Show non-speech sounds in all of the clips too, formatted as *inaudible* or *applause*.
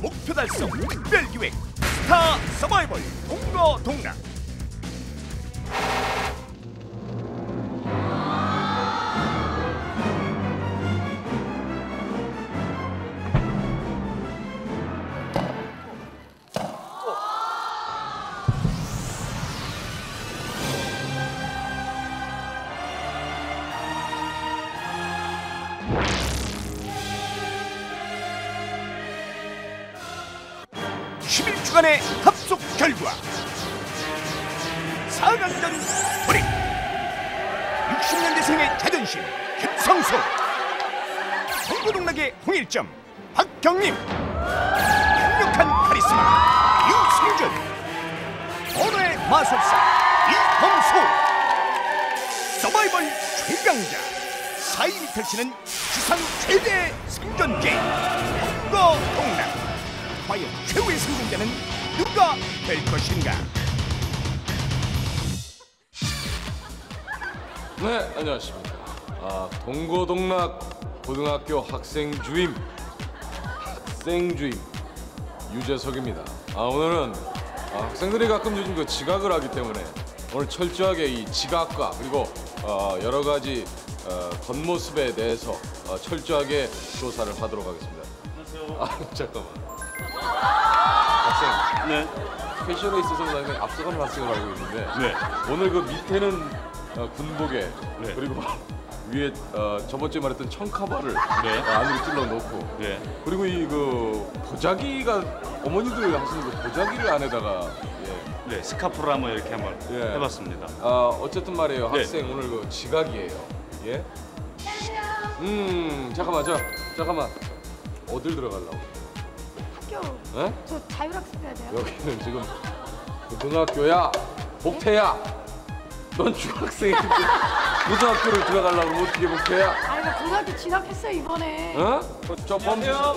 목표 달성 특별기획 스타 서바이벌 동거 동락 간의 합속 결과. 4강전 불입 60년대생의 자존심 김성수. 동고동락의 홍일점 박경림. 강력한 카리스마 유승준. 언어의 마술사 이범수. 서바이벌 최강자 사인이 펼치는 지상 최대 생존 게임 동거 동락 과연 최후의 성공자는 누가 될 것인가? 네, 안녕하십니까. 아, 동고동락 고등학교 학생 주임, 학생 주임 유재석입니다. 아, 오늘은 아, 학생들이 가끔 요즘 그 지각을 하기 때문에 오늘 철저하게 이 지각과 그리고 어, 여러 가지 어, 겉모습에 대해서 어, 철저하게 조사를 하도록 하겠습니다. 안녕하세요. 아, *laughs* 잠깐만. 학생. 네. 패션에 있어서는 나는 앞서가는 학생을 알고 있는데 네. 오늘 그 밑에는 어, 군복에 네. 그리고 *laughs* 위에 어, 저번 주에 말했던 청카바를 네. 어, 안으로 찔러 넣고 네. 그리고 이 그 보자기가 어머니들 하시는 그 보자기를 안에다가 예. 네. 스카프를 한번 이렇게 한번 예. 해봤습니다. 아 어쨌든 말이에요 네. 학생 오늘 그 지각이에요 예? 음 잠깐만 저 잠깐만 어딜 들어가려고 학교 예? 저 자율학습 해야 돼요? 여기는 지금 고등학교야 복태야 넌 중학생인데 고등학교를 들어가려고 어떻게 복태야 아니 나 고등학교 진학했어요 이번에 어? 저 범... 예. 어?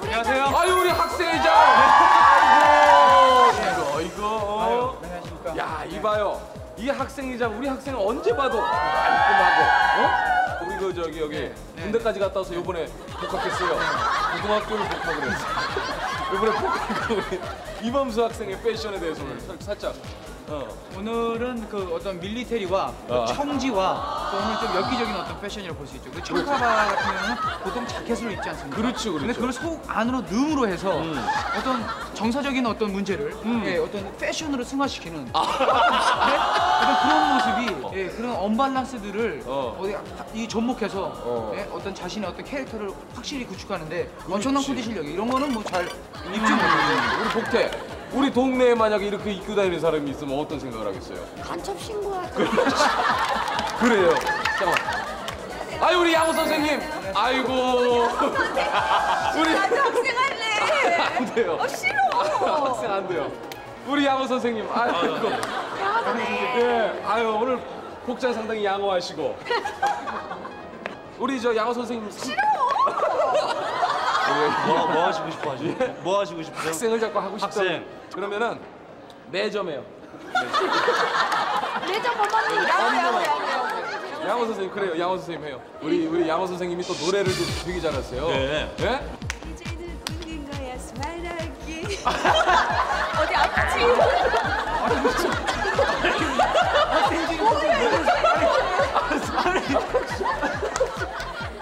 우리 안녕하세요 아유 우리 학생이자 아이고 이거 이거 어? 야 이봐요 이 학생이장 우리 학생은 언제 봐도 깔끔하고 어? 그 저기 여기 군대까지 갔다 와서 요번에 복학했어요. 고등학교를 복학을 했어 요번에 우리 이범수 학생의 패션에 대해서 오늘 살- 살짝 어. 오늘은 그 어떤 밀리테리와 그 아. 청지와 또 오늘 좀 엽기적인 어떤 패션이라고 볼 수 있죠. 그 청카바 같은 경우는 보통 자켓으로 입지 않습니까? 그렇죠, 근데 그렇죠. 그걸 속 안으로 넣음으로 해서 어떤 정서적인 어떤 문제를 예, 어떤 패션으로 승화시키는 아. 네? 어떤 그런 모습이 예, 그런 언밸런스들을 어. 어. 디이 접목해서 어. 예, 어떤 자신의 어떤 캐릭터를 확실히 구축하는데 엄청난 코디 실력이 이런 거는 뭐 잘 입지 못하는 우리 복태 우리 동네에 만약에 이렇게 입고 다니는 사람이 있으면 어떤 생각을 하겠어요? 간첩 신고할 *laughs* 그래요. 잠깐만. 아유 우리 양호 선생님. 아이고. *laughs* 우리 학생 할래. 안 돼요. 어, 싫어. *laughs* 학생 안 돼요. 우리 양호 선생님. 아이고. 대화하네 예. 아유 오늘 복장 상당히 양호하시고. 우리 저 양호 선생님. 싫어. 뭐, 뭐 하시고 싶어 하시죠? 뭐 하시고 싶으세요? 학생을 자꾸 하고 싶다. 학생. 그러면은 매점에요. 내장 엄마는 야구 야구 야구 양호 선생님 그래요. 양호 선생님 해요. 우리 우리 양호 선생님이 또 노래를 또 되게 잘하세요. 네. 예? 이제는 웃는 거야 스마일하게. *laughs* 어디 아프지?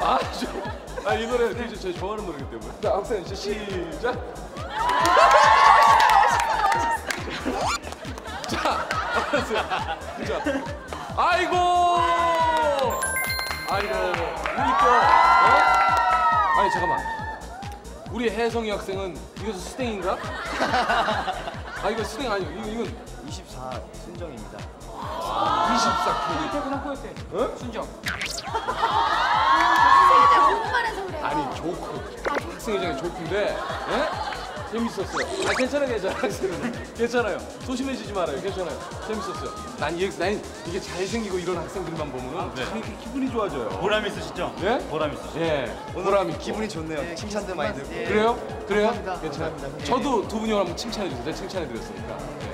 아, 저, 아, 이 노래 되게 제가 좋아하는 노래이기 때문에. 자, 이제 시작. *laughs* 자, 알았어요. 자, 아이고, 아이고, 우리 또, 어? 아니 잠깐만. 우리 혜성이 학생은 이거 스탱인가? 아 이거 스탱 아니고 이거 이건 24 순정입니다. 24K. 고등학교 때 어? 순정 선생님들 공부만 해서 그래요 아니 조크 학생회장의 조크인데 예? 재밌었어요 아 괜찮아요 괜찮아요 학생은 *laughs* 괜찮아요 소심해지지 말아요 괜찮아요 재밌었어요 난, 이, 난 이게 잘생기고 이런 학생들만 보면 네. 참 이렇게 기분이 좋아져요 보람 있으시죠? 예? 보람 있으시죠? 예 오늘 보람 있고 기분이 좋네요. 칭찬도 많이 듣고. 그래요? 그래요? 감사합니다. 괜찮아요 감사합니다. 저도 두 분이 한번 칭찬해 주세요 제가 칭찬해 드렸으니까 네.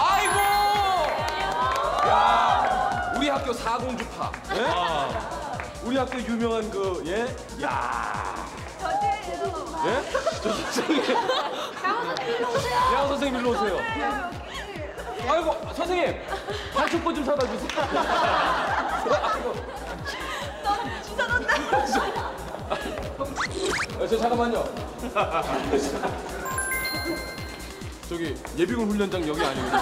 아이고 야 우리 학교 사공주파 예? 우리 학교 유명한 그 예? 야, 저도예요. 예? 저 선생님. 일로 오세요. 야 선생님 일로 오세요. 아이고 선생님 반쪽권 좀 사다 주세요. 아이고. 주사 넣는다. 아, 저 잠깐만요. 저기 예비군 훈련장 여기 아니거든요.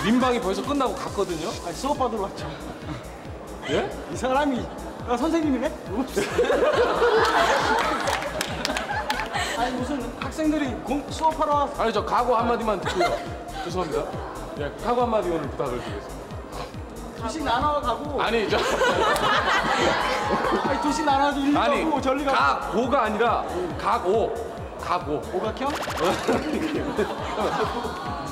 *laughs* 민방이 벌써 끝나고 갔거든요. 아니, 수업 받으러 왔죠. 예? 이 사람이 아, 선생님이네? *laughs* 아니 무슨 학생들이 공, 수업하러 왔어. 아니 저 각오 한마디만 듣고요. 죄송합니다. 예, 각오 한마디 오늘 부탁을 드리겠습니다. 도시 나눠 가고 아니 저 아니 도시 나눠서 일리 아니 가고 저리 가고 각오가 아니라 각오 각오. 오각형?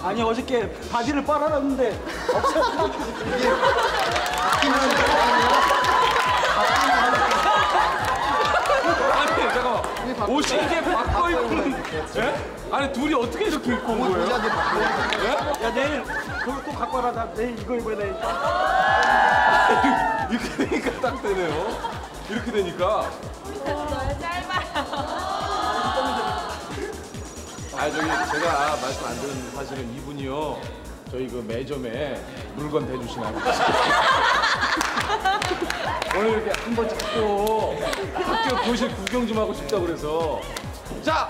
아니 어저께 바지를 빨아놨는데 없어. *laughs* 아니 잠깐만 옷이 이게 바꿔 입는 예? 아니 둘이 어떻게 이렇게 입고 온 거예요? 야 내일 그걸 꼭 갖고 와라. 나 내일 이거 입어야 돼. *laughs* 이렇게 되니까 딱 되네요. 이렇게 되니까. 아 저기 제가 말씀 안 드렸는데 사실은 이분이요 저희 그 매점에 물건 대주신 아저씨. *laughs* 오늘 이렇게 한번 잡고 학교 교실 구경 좀 하고 싶다 그래서. 자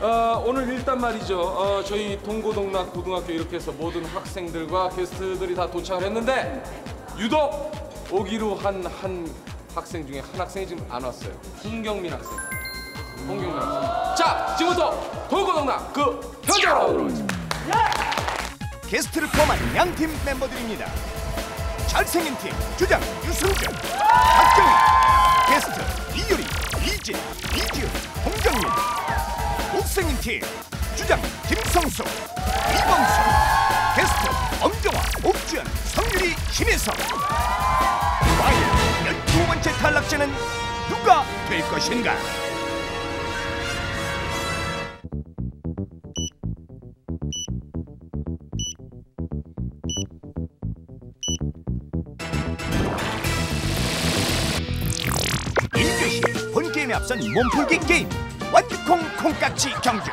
어, 오늘 일단 말이죠. 어, 저희 동고동락 고등학교 이렇게 해서 모든 학생들과 게스트들이 다 도착을 했는데 유독 오기로 한 한 학생 중에 한 학생이 지금 안 왔어요. 홍경민 학생. 홍경민 학생. 자 지금부터 동고동락 그 현장으로 들어가겠습니다 게스트를 포함한 양팀 멤버들입니다. 잘생긴 팀 주장 유승준, 박경희, 게스트 이유리, 이진, 이지은, 홍경민. 못생긴 팀 주장 김성수, 이범수, 게스트 엄정화, 옥주현, 성유리, 김혜성. 과연 열두 번째 탈락자는 누가 될 것인가? 몸풀기 게임 완두콩 콩깍지 경주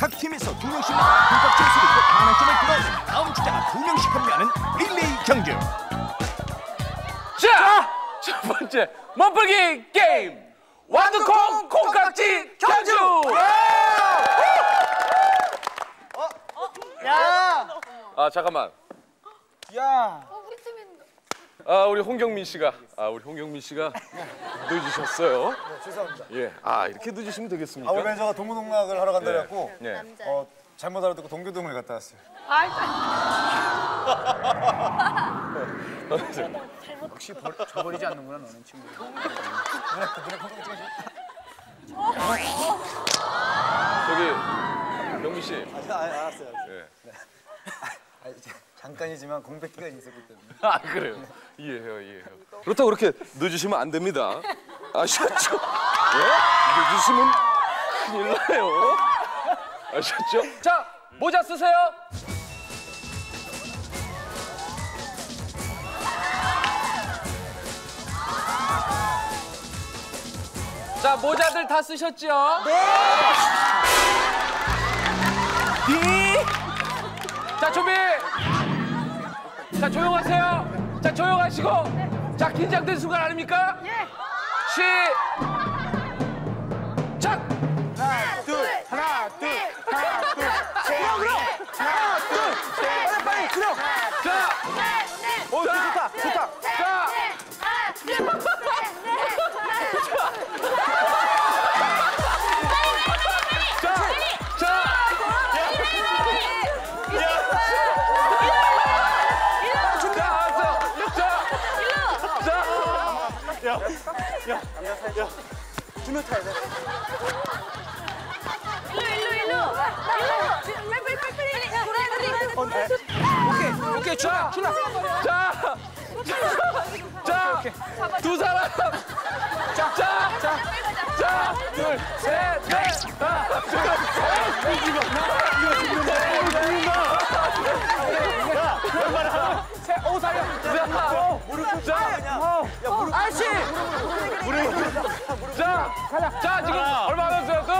각 팀에서 두 명씩만 콩깍지를 쓰고 반환점을 들어 다음 주자가 두 명씩 합류하는 릴레이 경주 자, 첫 번째 몸풀기 게임 완두콩 콩깍지 경주. 야! 아 잠깐만. 야! 어, 우리 아 우리 홍경민 씨가 아 우리 홍경민 씨가 늦으셨어요. 죄송합니다. 예. 아 이렇게 늦으시면 되겠습니까? 아, 오늘 제가 동고동락을 하러 간다 그래갖고 네. 어, 잘못 알아듣고 동교동을 갔다 왔어요. 역시 *laughs* 벌, 저버리지 않는구나 너는 친구. 저기 경민 씨. 아, 아, 알았어요. 예. 아, 이제 잠깐이지만 공백기가 있었기 때문에. *laughs* 아 그래요. 이해해요, 이해해요. 그렇다고 그렇게 늦으시면 안 됩니다. *laughs* 아셨죠? 예? 늦으시면 큰일 나요. 아셨죠? 자, 모자 쓰세요. 자, 모자들 다 쓰셨죠? 네. 자, 준비. 자, 조용하세요. 자, 조용하시고. 자, 긴장된 순간 아닙니까? 예. 시. 오케이 출발 출발 자, 자, 두 사람 자, 자, 자, 자, 둘, 셋, 넷, 하나, 둘, 셋, 이거 이거 죽는다, 이거 죽는다. 야, 왼발 하나, 셋, 오 살려, 자, 무릎 자, 아저씨, 무릎, 무릎, 자, 자, 지금 얼마 남았어요?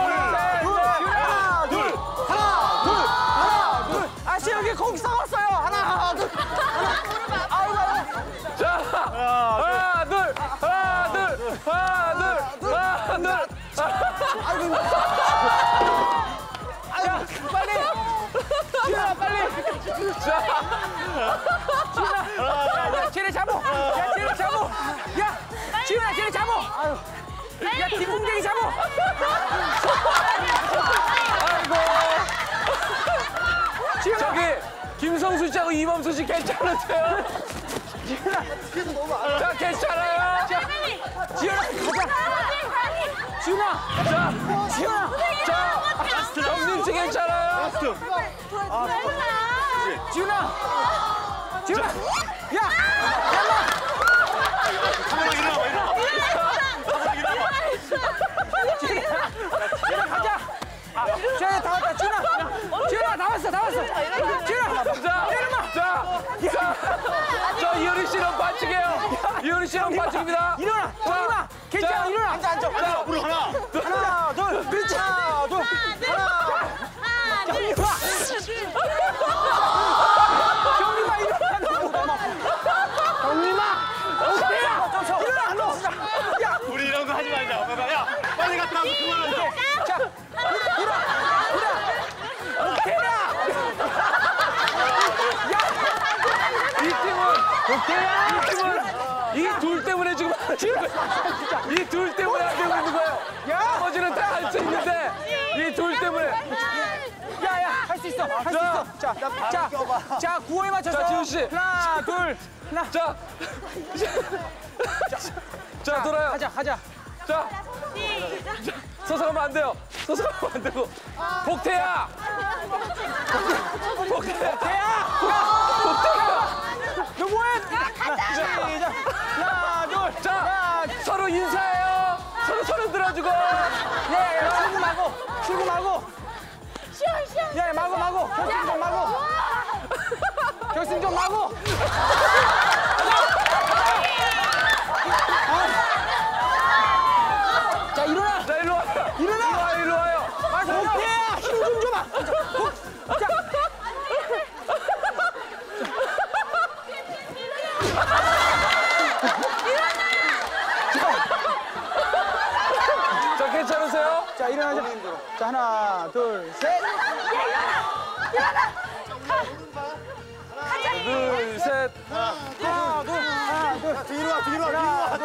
잡어. 야, 지훈아, 쟤네 잡어. 야, 뒷공댕이 잡어. 저기 김성수 씨하고 이범수 씨 괜찮으세요? 자, 괜찮아요? 지훈아, 가자. 지훈아, 자, 지훈아. 자, 정림 씨 괜찮아요? 지훈아. 지훈아. 야, 야 다 왔어, 다 왔어. 지훈아. 자, 자, 자, 저 이효리 씨는 반칙이에요. 이효리 씨는 반칙입니다. 일어나. 정림아. 괜찮아. 자, 일어나. 앉아, 앉아. 자, 우리. 하나, 할 수 있어. 할수 있어. 자, 자, 자, 구호에 맞춰서. 자, 지훈 씨. 하나, 둘, 하나. 자, 자, 돌아요. 가자, 가자. 자, 서서 가면 안 돼요. 서서 가면 안 되고. 복태야, 복태야, 야, 복태야. 너 뭐해? 시작. 하나, 둘. 자, 서로 인사해요. 서로 손을 들어주고. 야, 야, 출구 마고, 출구 마고. 야, 야, 마고, 마고. 결승 좀 마고. 결승 좀 마고.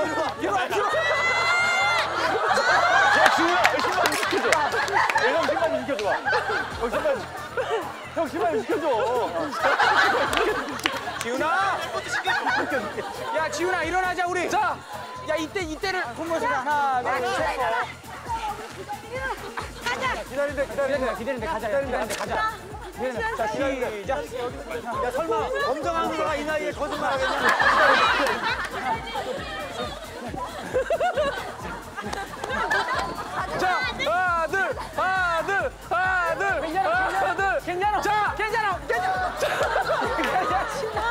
뒤로 와, 뒤로 와. 뒤로 와, 뒤로 와. 형 신발 좀 시켜줘봐. 형 신발, 형 신발 좀 시켜줘. 지훈아. 야, 지훈아, 일어나자, 우리. 자, 야, 이때, 이때를 공모서 하나, 둘, 셋. 기다린대, 기다린대, 기다린대, 가자, 기다린대, 가자. 자, 시작. 야, 설마 검정한 거가 이 나이에 거짓말 하겠냐? *laughs* 자, 하나, 둘, 하나, 둘, 하나, 둘, 하나, 둘. 괜찮아. 자, 괜찮아. 괜찮아.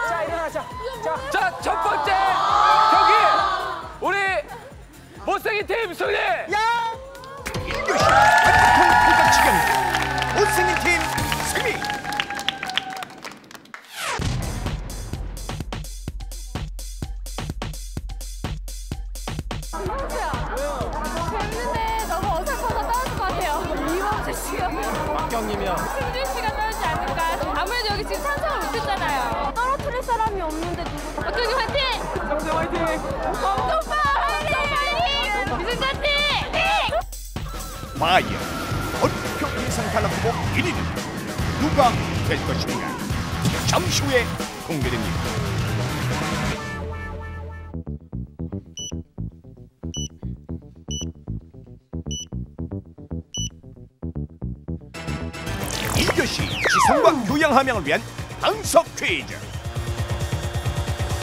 자, 일어나, 자. 자, 자, 첫 번째 경기 우리 못생긴 팀 승리. 일 박경님이요. 승진 씨가 떨어지지 않을까. 아무래도 여기 지금 찬성을 못했잖아요. 떨어뜨릴 사람이 없는데 누구? 박경님 화이팅! 정세 화이팅. 범도빠 화이팅! 이승자 팀! 과연 원표 예상 탈락 후보 1위는 누가 될 것인가 잠시 후에 공개됩니다 함양을 위한 방석 퀴즈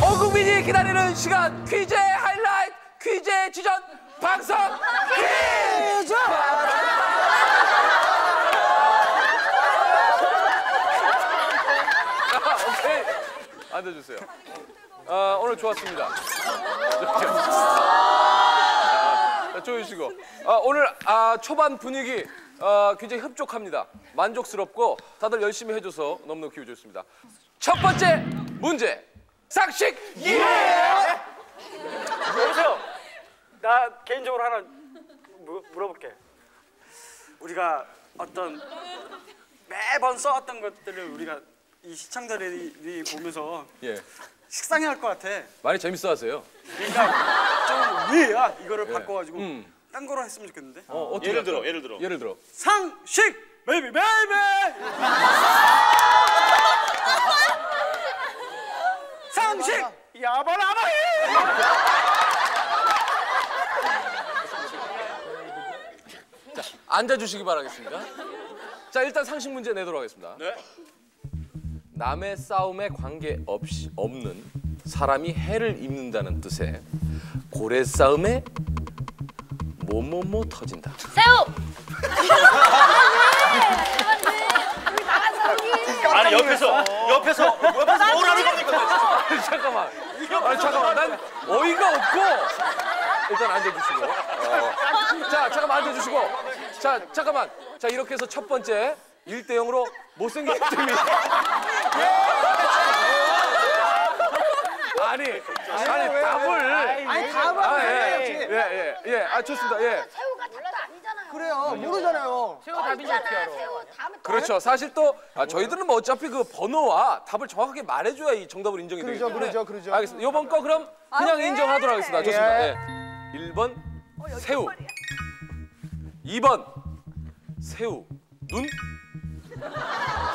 온 국민이 기다리는 시간 퀴즈의 하이라이트 퀴즈의 지전 방송 퀴즈. 오케이 앉아주세요. 아, 오늘 좋았습니다. 자, 조여주시고. 아, 오늘 아, 초반 분위기 아, 굉장히 흡족합니다. 만족스럽고 다들 열심히 해줘서 너무너무 기분 좋습니다. 첫 번째 문제. 싹식 여보세요. 나 개인적으로 하나 무, 물어볼게. 우리가 어떤 매번 써왔던 것들을 우리가 이 시청자들이 보면서 예. 식상해 할 것 같아. 많이 재밌어 하세요. 그러니까 좀 위야 이거를 바꿔가지고 음. 딴 거로 했으면 좋겠는데. 어, 예를? 들어, 예를 들어. 예를 들어. 상식 Baby baby. 상식 야바라바이. 앉아 주시기 바라겠습니다. 자, 일단 상식 문제 내도록 하겠습니다. 네. 남의 싸움에 관계 없이 없는 사람이 해를 입는다는 뜻의 고래 싸움에 뭐뭐뭐 터진다. 새우. 아니 옆에서 옆에서 옆에서 뭐라는 겁니까? 잠깐만. 아니 잠깐만. 난 어이가 없고 일단 앉아주시고. 어. 자 잠깐만 앉아주시고. 자 잠깐만. 자 이렇게 해서 첫 번째 1대 0으로 못생긴 팀이. 아니 아니 답을. 아니 답은 아, 예. 예, 예, 예. 아, 좋습니다. 예. 새우가 답도 아니잖아요. 그래요. 모르잖아요. 새우 답인지 어떻게 알아? 새우 답은 그렇죠. 사실 또 아, 저희들은 뭐 어차피 그 번호와 답을 정확하게 말해줘야 이 정답으로 인정이 되기 그러죠, 때문에. 그러죠, 그러죠. 알겠습니다. 이번 거 그럼 그냥 인정하도록 하겠습니다. 좋습니다. 예. 1번 새우. 2번 새우 눈.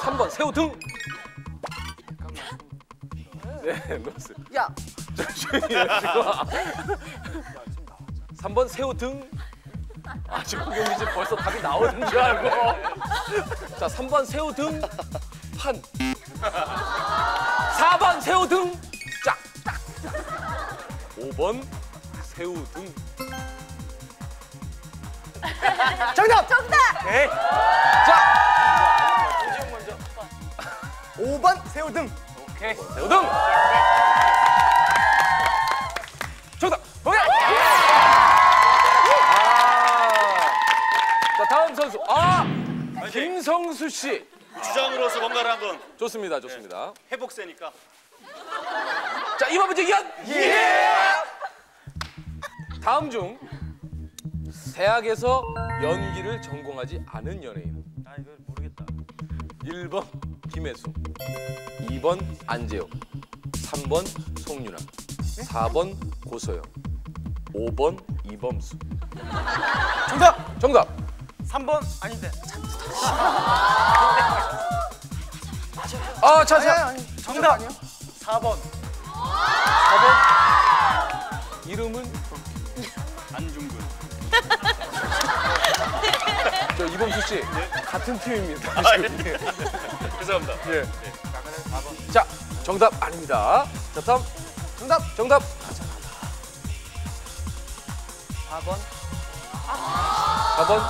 3번 새우 등. 네, 놓았어요. 야. 자, 조용히 해주시고. 3번 새우 등. 아, 지금 경기 씨 벌써 답이 나오는 줄 알고. 자, 3번 새우 등. 판. 4번 새우 등. 짝. 5번 새우 등. 정답. 자, 5번 새우 등. 오케이. 새우 등. 정답. 오케이. 아. 자, 다음 선수. 아, 김성수 씨. 주장으로서 뭔가를 한번 좋습니다. 좋습니다. 회복 세니까. 자, 이번 문제 이현. 예! 다음 중 대학에서 연기를 전공하지 않은 연예인. 아 이거 모르겠다. 1번 김혜수, 2번 안재욱, 3번 송윤아, 4번 고소영, 5번 이범수. *laughs* 정답. 정답. 3번 아닌데. 아, 자세. 정답. 4번. 이름은 안중근. *laughs* 저 이범수 씨 같은 팀입니다. 아, 예. 죄송합니다. 예. 자, 정답 아닙니다. 자, 다음 정답. 정답. 4번. 4번.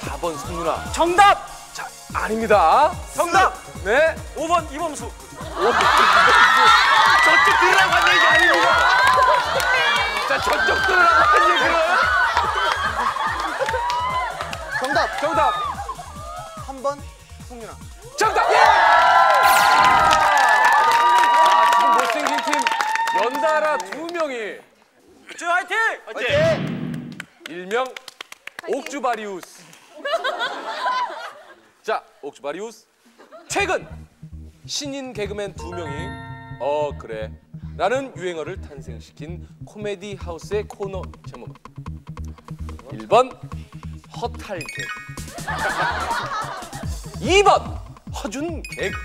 4번 송윤아. 정답. 자, 아닙니다. 정답. 네. 5번 이범수. 저쪽 들으라고 한 얘기 아닙니다. 자, 저쪽 들으라고 한 얘기는. 정답. 정답. 3번 화이팅. 일명 옥주바리우스. *laughs* 자, 옥주바리우스. 최근! 신인 개그맨 두 명이 어 그래. 라는 유행어를 탄생시킨 코미디 하우스의 코너 제목은 1번 허탈 개그 2번 *laughs* 허준 개그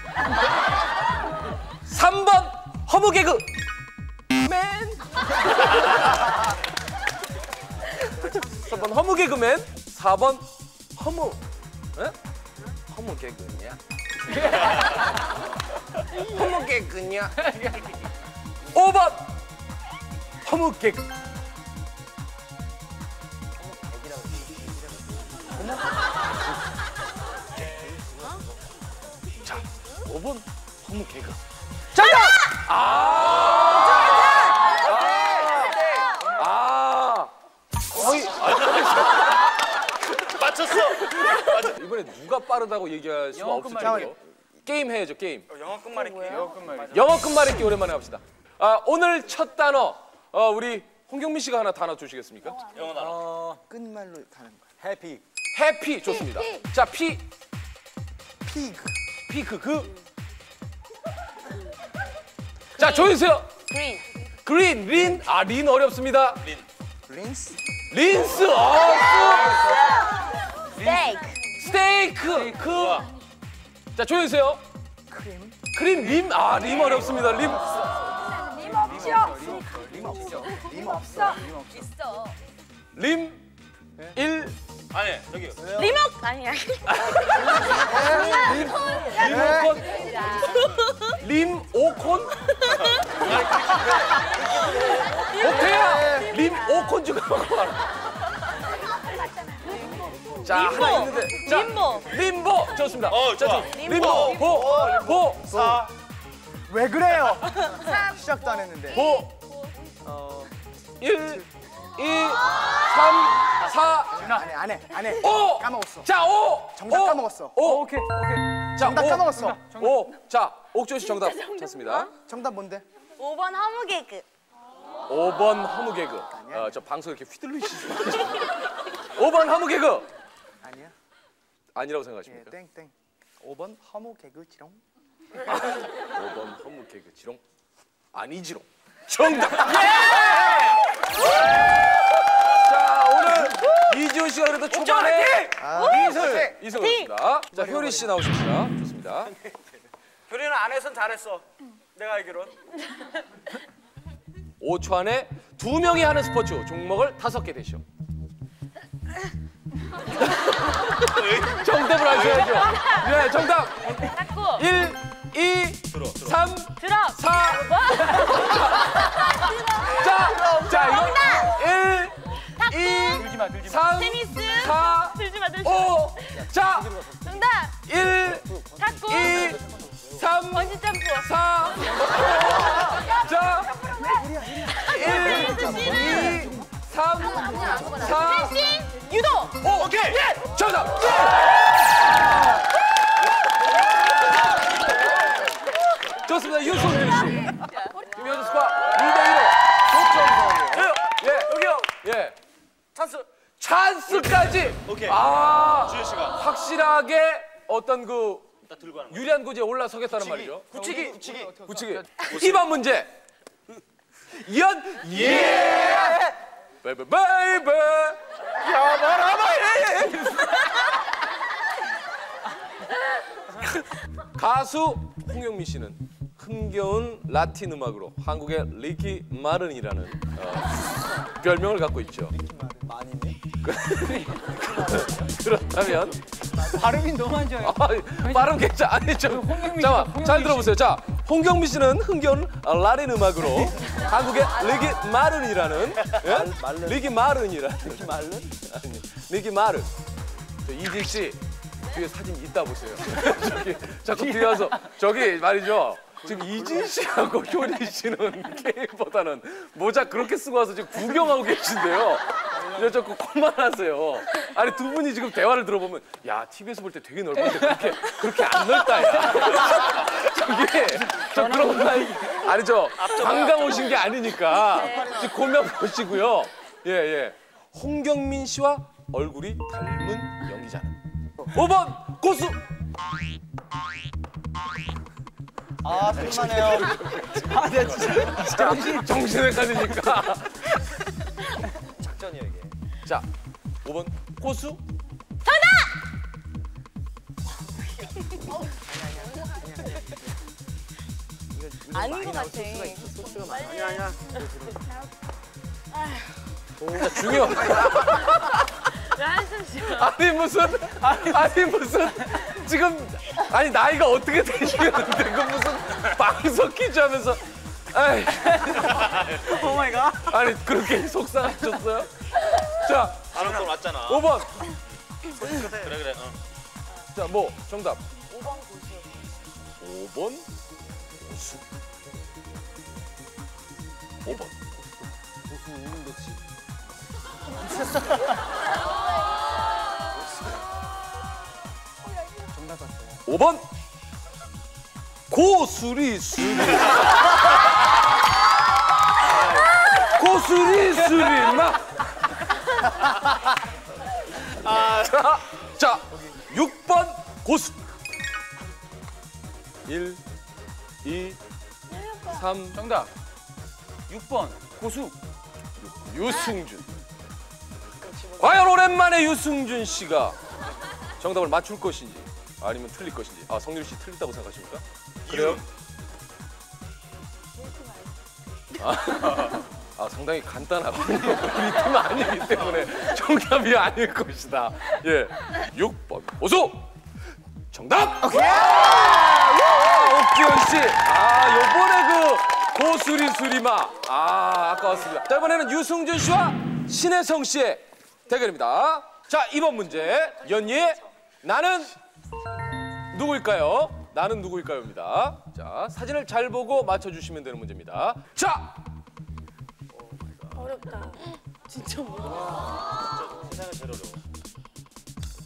3번 허무 개그. 맨 *laughs* 3번 허무 개그맨 4번 허무 에? 허무 개그냐 *laughs* 허무 개그냐 5번 허무 개그 자 5번 허무 개그 정답! 아! 아! 초반에 누가 빠르다고 얘기할 수가 영어 없을 끝말잇기. 정도로 게임 해야죠 게임. 영어 끝말잇기. 영어 끝말잇기 오랜만에 합시다. 아, 오늘 첫 단어 어, 우리 홍경민 씨가 하나 단어 주시겠습니까? 영어 단어. 어, 끝말로 가는 거야. Happy. Happy 좋습니다. 자, 피 pig. pig 그. 자, 조인세요. Green. Green, 린. 아, 린 어렵습니다. Rinse. Rinse. 어, steak. Steak. 그. 자, 조인세요. Cream. Cream, 림. 아, 림 어렵습니다. 림. 림 없죠? 림 없어. 림 없어. 있어. 림. 일. 아니 저기. 리모 아니야. 리모콘. 리모콘. 오케이야. 림 오콘 좀 갖고 자, 하나 있는데. 자, 림보. 림보. 좋습니다. 어, 자, 좋아. 자, 림보. 보. 보. 사. 왜 그래요? 시작도 안 했는데. 보. 어, 1, 2, 3, 4, 안 해, 안 해, 안 해. 5. 까먹었어. 자, 5. 정답 까먹었어. 5. 오케이 오케이. 자, 정답 오. 까먹었어. 5. 자, 옥조 씨 정답 찾습니다. 정답 뭔데? 5번 허무 개그. 5번 허무 개그. 어, 저 방송 이렇게 휘둘리시지 마시고. 5번 허무 개그. 아니라고 예, 생각하십니까? 땡땡. 5번 허무 개그 지롱. 5번 허무 개그 지롱. 아니지롱. 정답. 자, 오늘 이지훈 씨가 그래도 초반에 이슬 이슬 올렸습니다. 자, 효리 씨 나오십니다. 좋습니다. 효리는 안에선 잘했어. 내가 알기론. 5초 안에 두 명이 하는 스포츠 종목을 다섯 개 되시오. *laughs* 정답을 아셔야죠. 네, 정답. 탁구. 1, 2, 3, 드럼. 4. 자, 자, 이거 1, 2, 들지 마 들지 마. 3, 테니스. 4, 들지 마 들지 마. 5. 자, 정답. 1, 탁구. 2, 3, 번지 점프. 4. 자, 1, 2, 3, 4, 신 유도. 오, 오케이. 예, 정답. 좋습니다. 유승준 씨. 김현수 스파 2대 1로 독점 상황이에요. 예, 여기요. 예. 찬스. 찬스까지. 오케이. 아, 주현 씨가. 확실하게 어떤 그. 유리한 고지에 올라서겠다는 말이죠. 붙이기. 붙이기. 붙이기. 2번 문제. 연 예. Baby baby. 야바라바 예. 가수 홍경민 씨는 흥겨운 라틴 음악으로 한국의 리키 마틴이라는 어, 별명을 갖고 있죠. 많이네. 그렇다면 발음이 너무 안 좋아요. 아, 발음 괜찮 아니 저 잠깐 잘 씨. 들어보세요. 자 홍경민 씨는 흥겨운 라틴 음악으로 한국의 리기 마른이라는 예? 마른. 리기 마른이라는 이렇게 말른? 아니, 리기 마른. 저 이진 씨 뒤에 사진 있다 보세요. *laughs* 저기 자꾸 뒤에 와서 저기 말이죠. 지금 이진 씨하고 *laughs* 효리 씨는 게임보다는 모자 그렇게 쓰고 와서 지금 구경하고 계신데요. 이제 자꾸 그만하세요. 아니 두 분이 지금 대화를 들어보면 야 TV에서 볼 때 되게 넓은데 그렇게 그렇게 안 넓다 야. *laughs* 저기 저 그런 거 아니 아니 저 관광 오신 게 아니니까 지금 고명 보시고요. 예 예. 홍경민 씨와 얼굴이 닮은 연기자는 5번 고수 아, 설마네요. 아, 네, 진짜. 정신 정신을 가지니까 작전이야, 이게. 자 5번 고수 아닌 것 같아. 자, 중요 한숨 쉬어. 아니 무슨 아니 무슨 지금 아니 나이가 어떻게 되시는데 그 무슨 방송 퀴즈 하면서 아이 오 마이 갓. 아니 그렇게 속상하셨어요? 자 다른 건 왔잖아. 5번 그래 그래. 어. 자뭐 정답 5번 고수 5번 고수 5번 고수 우는 거지. *laughs* 5번. 고수리 수리. 고수리 수리마 자, 자 6번 고수. 1 2 3 정답. 6번 고수. 유승준. 과연 오랜만에 유승준 씨가 정답을 맞출 것인지 아니면 틀릴 것인지 아 성률 씨 틀렸다고 생각하십니까? 그래요? 아, *laughs* 아, 상당히 간단하군요. *laughs* 우리 팀 아니기 때문에 정답이 아닐 것이다. 예, 6번 오수 정답. 옥지현 씨, 아 요번에 그 고수리 수리마, 아 아까웠습니다. 자 이번에는 유승준 씨와 신혜성 씨의 대결입니다. 자 이번 문제 연예 나는 누구일까요? 나는 누구일까요입니다. 자 사진을 잘 보고 맞춰주시면 되는 문제입니다. 자 어렵다. 진짜 뭐.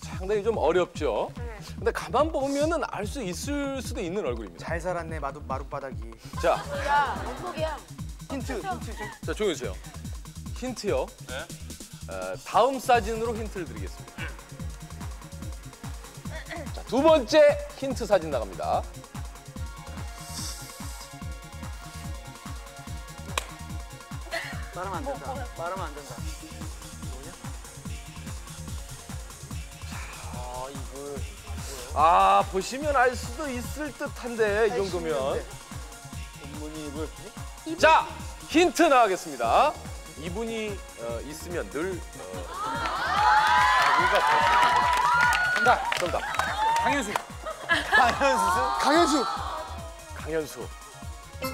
상당히 좀 어렵죠. 근데 가만 보면은 알 수 있을 수도 있는 얼굴입니다. 잘 살았네 마루 마룻바닥이. 자, 야, 목소리야. 힌트 힌트 좀. 자 조용히 해주세요. 힌트요. 어, 다음 사진으로 힌트를 드리겠습니다. 자, 두 번째 힌트 사진 나갑니다. 말하면 안 된다. 말하면 안 된다. 아 보시면 알 수도 있을 듯한데 이 정도면. 자 힌트 나가겠습니다. 이분이 어, 있으면 늘 어, 자기가 정답 정답 강현수. 강현수. 강현수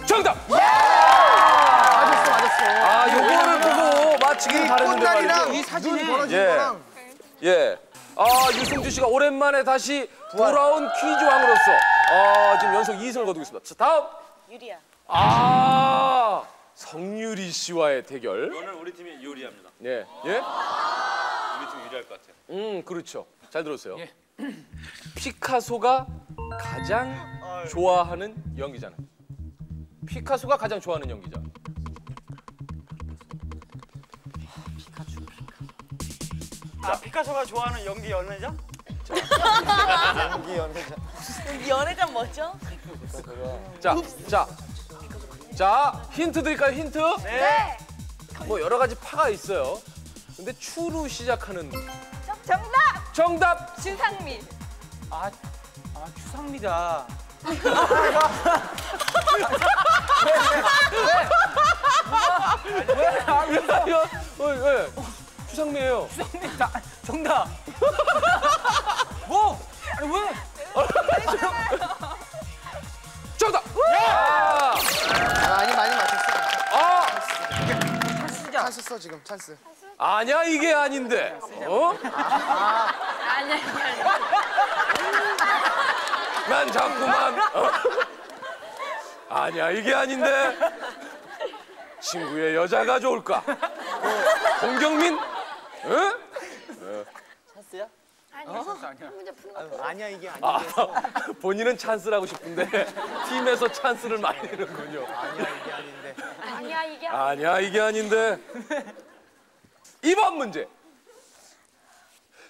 정답. 맞았어 맞았어. 아 요거를 보고 바랬는데 꽃날이랑 말이죠. 이 사진 눈 벌어진 예. 거랑 예. 아, 유승주 씨가 오랜만에 다시 돌아온 퀴즈 왕으로서 아, 지금 연속 2승을 거두고 있습니다. 자, 다음. 유리야. 아, 성유리 씨와의 대결. 저는 우리 팀이 유리합니다. 예. 예? 우리 팀이 유리할 것 같아요. 음, 그렇죠. 잘 들었어요. 예. 피카소가 가장 좋아하는 연기자는? 피카소가 가장 좋아하는 연기자. 아 피카소가 좋아하는 연기 연애자? 연기 연애자. 여기 연애장 뭐죠? 자, 자. 자, 힌트 드릴까요? 힌트? 네. 뭐 여러 가지 파가 있어요. 근데 추로 시작하는 정답! 정답. 신상미. 아, 아 추상미다. 이거 어, 예. 추상미예요. 추상미 다. 정답. 뭐? 아니 왜? 정답. 야! 많이 많이 맞췄어. 아, 찬스 써 지금 찬스. 아니야 이게 아닌데. 어? 아니야, 이게 아니야. 난 자꾸만. 어? 아니야 이게 아닌데. 친구의 여자가 좋을까? 어, 홍경민? 응? 찬스야? 아니야. 아니야 이게 아니야. 아, 본인은 찬스라고 싶은데 팀에서 찬스를 많이 내는군요. 아니야 이게 아닌데. 아니야, 이게 아니야 이게 아닌데. 이번 문제.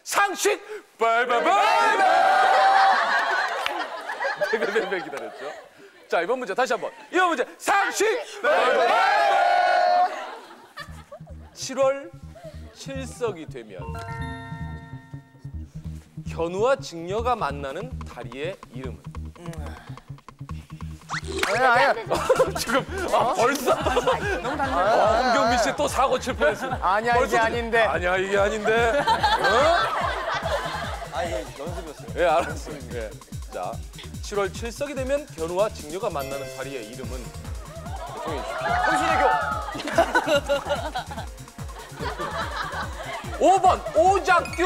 상식 빨빨빨. 베베베베 기다렸죠. 자 이번 문제 다시 한번. 이번 문제 상식 빨빨빨. 7월 7석이 되면 현우와 직녀가 만나는 다리의 이름은? 아니야 아니야. *laughs* 지금 아, 벌써 너무 단데. 어, 홍경민 씨 또 사고 칠 뻔했습니다. 아니야 이게 아닌데. 아니야 이게 아닌데. 어? 아 이게 연습이었어요. 예 알았어요. 예. 자 7월 7석이 되면 견우와 직녀가 만나는 다리의 이름은 조용히 해주십시오. 홍신의 5번 오작교.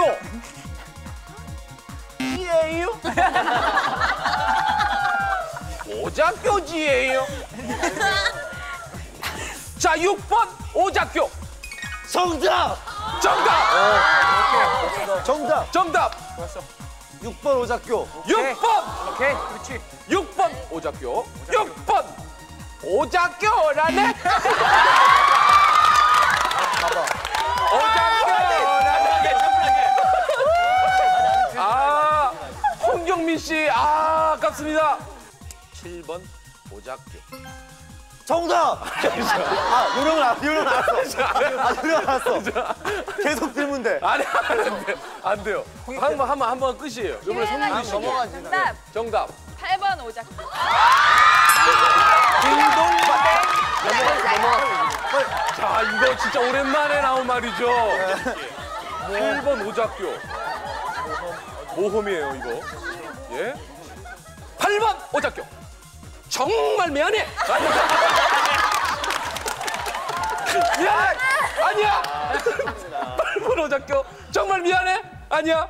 지예요? *laughs* 오작교지예요. 자 6번 오작교. 정답! 정답. 교. 정답. 정답. 6번 오작교. 6번. 오케이, 그렇지. 6번 오작교. 6번 오작교라네. 오작교라네. 아, 홍경민 씨, 아, 아깝습니다. 7번 오작교. 정답! *laughs* 아, 요령 나, 요령 나왔어. 아, 요령 나왔어. 계속 들면 돼. 아니, 안 돼. 안 돼요. 한 번, 한 번, 한 번 끝이에요. 이번에 성민 씨. 정답. 정답. 8번 오작. 자, 이거 진짜 오랜만에 나온 말이죠. 1번 오작교. 모험이에요, 이거. 예? 8번 오작교. 정말 미안해. 미안. 아니야. 8번 오작교. 정말 미안해. 아니야.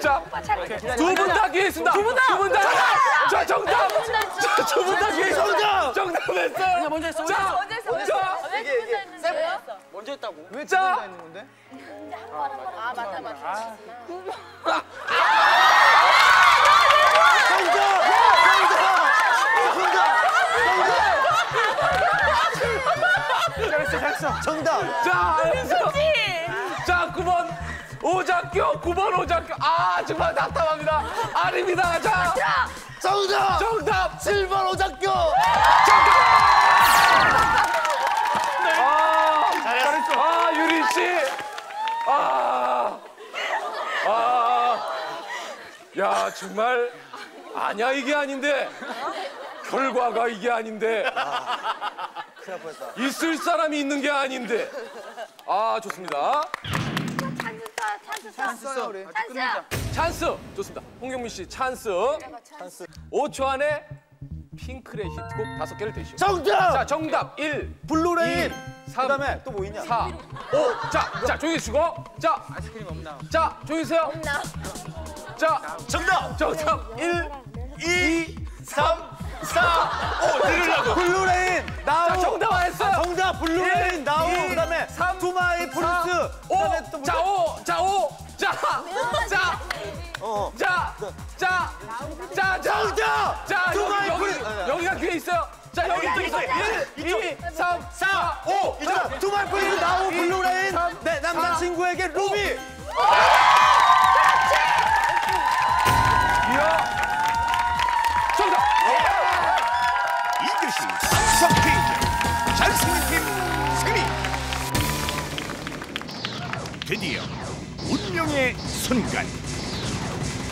자, 두 분 다 기회 있습니다. 두 분 다. 두분 다. 자, 정답. 자, 두분 다 기회 있습니다. 정답 했어요. 먼저 했어. 자, 언제 했어? 먼저 했다고. 왜 자. 있는 건데? 아 맞다 맞다. 잘했어, 잘했어. 정답! 자, 알았어. 자, 9번 오작교, 9번 오작교. 아, 정말 답답합니다. 아닙니다. 자, 정답! 정답. 7번 오작교! 아, 잘했어. 아, 유리 씨. 아, 아, 야, 정말 아니야 이게 아닌데 결과가 이게 아닌데 있을 사람이 있는 게 아닌데. 아, 좋습니다. 찬스, 찬스, 했어요, 우리. 찬스. 찬스 좋습니다. 홍경민 씨 찬스. 찬스. 5초 안에 핑클의 히트곡 다섯 개를 대시오. 정답! 자 정답 1, Blue Rain! 3, 그다음에 또 뭐 있냐? 4, 5. 자, 자 조용히 쉬고. 자, 아이스크림 없나? 자 조용히 세요. 자, 정답! 정답 1, 2, 3, 4, 5 들으려고 Blue Rain Now 자 정답 안 했어요. 정답 Blue Rain 일, Now 이, 그다음에 삼, To My 사, 플러스 오. 자, 뭐 5, 자, 5. 자, 자, 어. 자, 자, 자, 자. 정답! 자, 투마이 여기, 여기, 플러스 여기가 귀에 있어요. 자, 여기 또 있어. 1, 2, 3, 4, 5. 이쪽 투마이 플러스 나우 블루레인 삼, 내 남자친구에게 루비 드디어 운명의 순간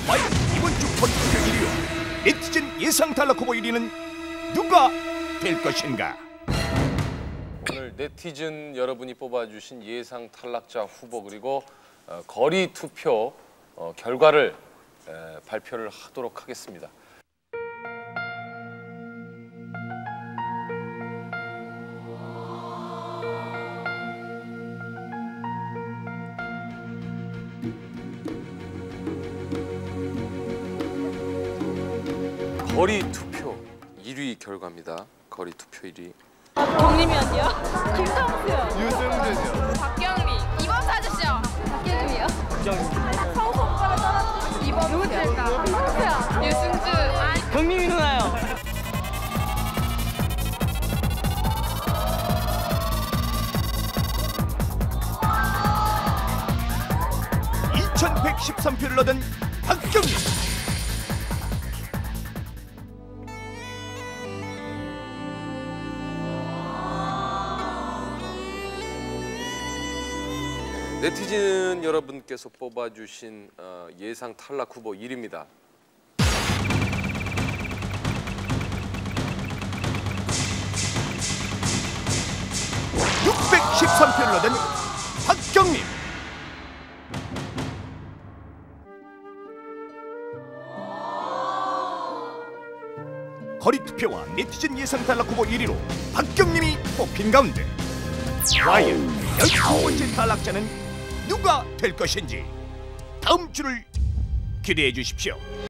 과연 이번 주 본격 1위로 네티즌 예상 탈락 후보 1위는 누가 될 것인가 오늘 네티즌 여러분이 뽑아주신 예상 탈락자 후보 그리고 어, 거리 투표 어, 결과를 에, 발표를 하도록 하겠습니다. 거리 투표 1위 결과입니다. 거리 투표 1위. 경림이었요? *laughs* 김성수요. 유승준이요. 박경리. 이번 사주시요. 박경림이요? 성수 오빠를 떠났지. 이번 누구 찔까? 성수야. 유승준. 아니. 경림이 누나요. 이 2113표를 얻은 박경리 네티즌 여러분께서 뽑아주신 어, 예상 탈락 후보 1위입니다. 육 613표를 얻은 박경림 거리 투표와 네티즌 예상 탈락 후보 1위로 박경림이 뽑힌 가운데 과연 12번째 탈락자는 누가 될 것인지 다음 주를 기대해 주십시오.